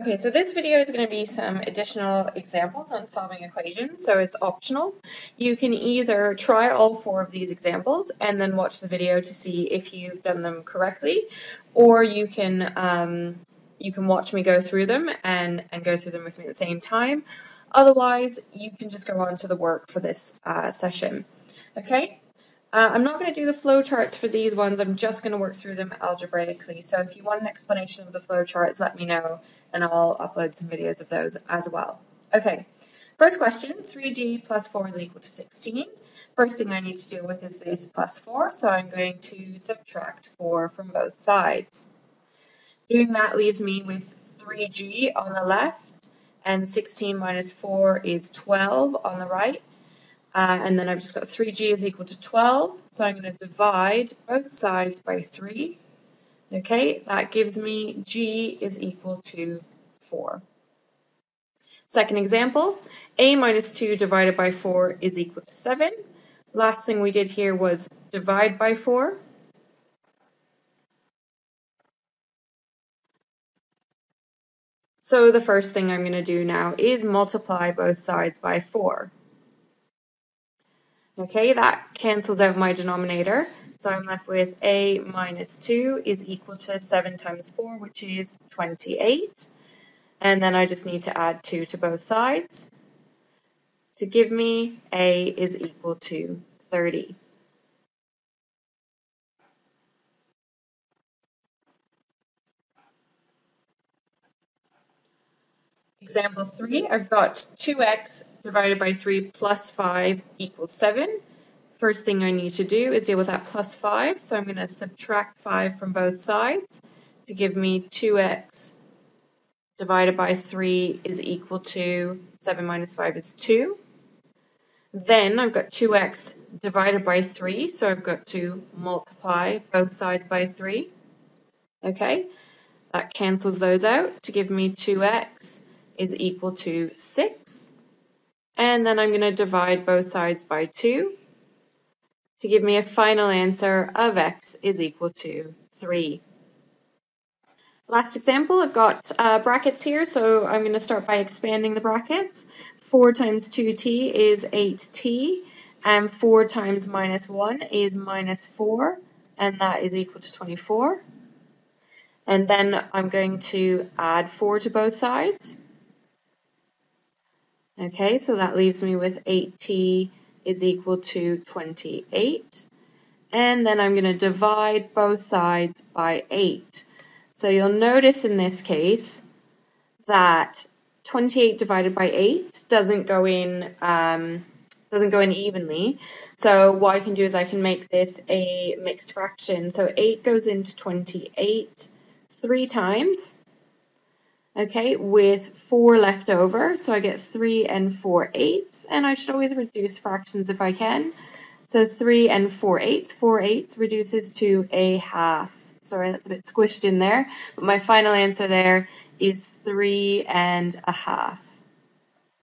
Okay, so this video is going to be some additional examples on solving equations, so it's optional. You can either try all four of these examples and then watch the video to see if you've done them correctly, or you can um, you can watch me go through them and, and go through them with me at the same time. Otherwise, you can just go on to the work for this uh, session. Okay, uh, I'm not going to do the flowcharts for these ones, I'm just going to work through them algebraically. So if you want an explanation of the flowcharts, let me know and I'll upload some videos of those as well. Okay, first question, 3g plus 4 is equal to 16. First thing I need to deal with is this plus 4, so I'm going to subtract 4 from both sides. Doing that leaves me with 3g on the left and 16 minus 4 is 12 on the right. Uh, and then I've just got 3g is equal to 12, so I'm going to divide both sides by 3. Okay, that gives me g is equal to 4. Second example, a minus 2 divided by 4 is equal to 7. Last thing we did here was divide by 4. So the first thing I'm going to do now is multiply both sides by 4. Okay, that cancels out my denominator. So I'm left with a minus 2 is equal to 7 times 4, which is 28. And then I just need to add 2 to both sides to give me a is equal to 30. Example 3, I've got 2x divided by 3 plus 5 equals 7. First thing I need to do is deal with that plus 5, so I'm going to subtract 5 from both sides to give me 2x divided by 3 is equal to 7 minus 5 is 2. Then I've got 2x divided by 3, so I've got to multiply both sides by 3. Okay, that cancels those out to give me 2x is equal to 6. And then I'm going to divide both sides by 2 to give me a final answer of x is equal to 3. Last example, I've got uh, brackets here, so I'm going to start by expanding the brackets. 4 times 2t is 8t, and 4 times minus 1 is minus 4, and that is equal to 24. And then I'm going to add 4 to both sides. Okay, so that leaves me with 8t is equal to 28. And then I'm going to divide both sides by 8. So you'll notice in this case that 28 divided by 8 doesn't go in um, doesn't go in evenly. So what I can do is I can make this a mixed fraction. So 8 goes into 28 three times okay, with 4 left over. So I get 3 and 4 eighths, and I should always reduce fractions if I can. So 3 and 4 eighths, 4 eighths reduces to a half. Sorry, that's a bit squished in there, but my final answer there is 3 and a half.